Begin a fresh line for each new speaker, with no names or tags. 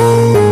you.